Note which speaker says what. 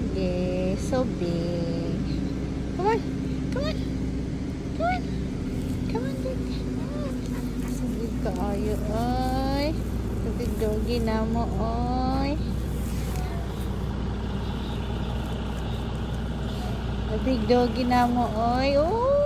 Speaker 1: doggy. So big. Come on. Come on. Come on. Come on, doggy. So big ka ayo, oy. So big doggy na mo, oy. So big doggy na mo, oy. Oh.